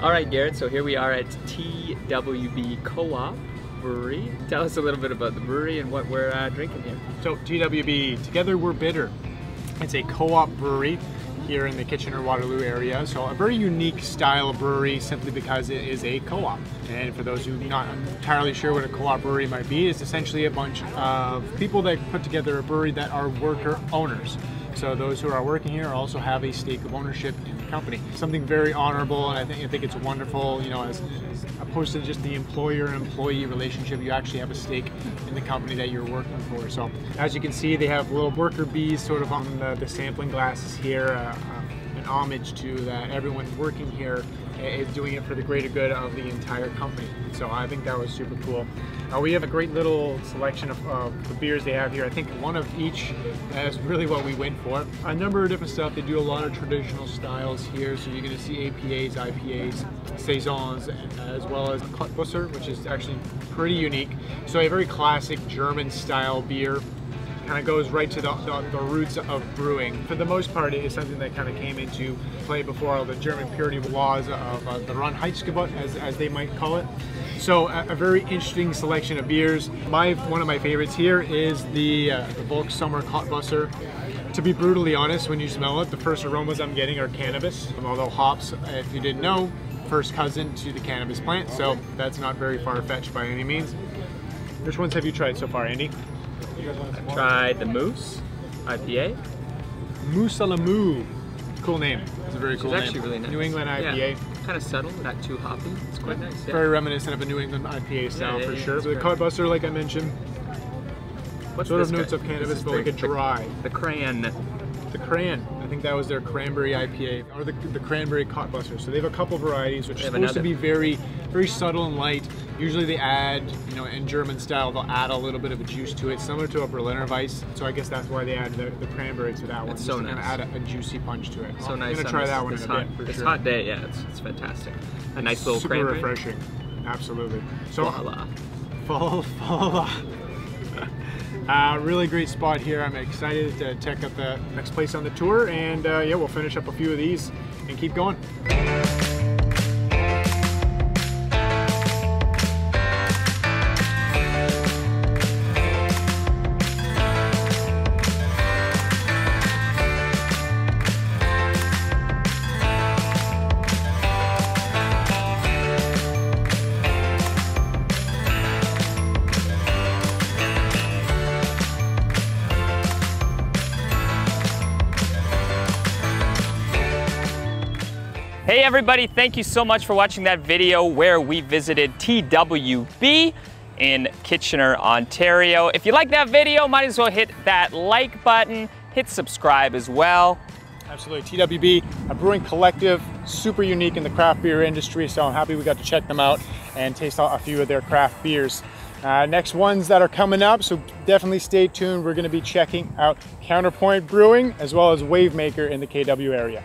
All right, Garrett, so here we are at TWB Co-op Brewery. Tell us a little bit about the brewery and what we're uh, drinking here. So TWB, Together We're Bitter. It's a co-op brewery here in the Kitchener-Waterloo area. So a very unique style of brewery simply because it is a co-op. And for those who are not entirely sure what a co-op brewery might be, it's essentially a bunch of people that put together a brewery that are worker owners. So those who are working here also have a stake of ownership in the company. Something very honorable, and I think I think it's wonderful. You know, as, as opposed to just the employer-employee relationship, you actually have a stake in the company that you're working for. So as you can see, they have little worker bees sort of on the, the sampling glasses here. Uh, uh, homage to that everyone working here is doing it for the greater good of the entire company. So I think that was super cool. Uh, we have a great little selection of uh, the beers they have here. I think one of each is really what we went for. A number of different stuff. They do a lot of traditional styles here. So you're going to see APAs, IPAs, Saisons, as well as Kaltwasser, which is actually pretty unique. So a very classic German style beer kind of goes right to the, the, the, roots of brewing. For the most part, it is something that kind of came into play before the German purity laws of uh, the Reinheitsgebot, as, as they might call it. So a, a, very interesting selection of beers. My One of my favorites here is the, uh, the Volk Kaltwasser. To be brutally honest, when you smell it, the first aromas I'm getting are cannabis. Although hops, if you didn't know, first cousin to the cannabis plant, so that's not very far-fetched by any means. Which ones have you tried so far, Andy? I tried the Moose IPA. Moose a la Moo. Cool name. It's a very cool it's name. actually really nice. New England IPA. Yeah. Kind of subtle, not too hoppy. It's quite nice. Yeah. Very reminiscent of a New England IPA style yeah, for yeah, sure. The Kaltwasser, like I mentioned, What's sort this of notes guy? of cannabis, but like a the- dry. The crayon. The Cran. I think that was their cranberry IPA, or the, the cranberry Kaltwasser. So they have a couple varieties, which are supposed to be very, very subtle and light. Usually they add, you know, in German style, they'll add a little bit of a juice to it, similar to a Berliner Weiss. So I guess that's why they add the, the cranberry to that one, It's so to nice. add a, a juicy punch to it. So I'm nice. gonna try this, that one in a hot, bit for This sure. hot day, yeah, it's, it's fantastic. A nice little Super cranberry. refreshing. Absolutely. So Voila. Fall, fall. Uh, really great spot here. I'm excited to check out the next place on the tour, and uh, yeah, we'll finish up a few of these and keep going. Hey everybody, thank you so much for watching that video where we visited TWB in Kitchener, Ontario. If you like that video, might as well hit that like button, hit subscribe as well. Absolutely. TWB, a brewing collective, super unique in the craft beer industry, so I'm happy we got to check them out and taste a few of their craft beers. Uh, next ones that are coming up, so definitely stay tuned. We're going to be checking out Counterpoint Brewing as well as Wavemaker in the KW area.